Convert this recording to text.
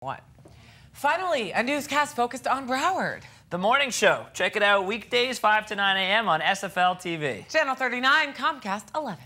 What? Finally, a newscast focused on Broward. The Morning Show. Check it out weekdays 5 to 9 a.m. on SFL TV. Channel 39, Comcast 11.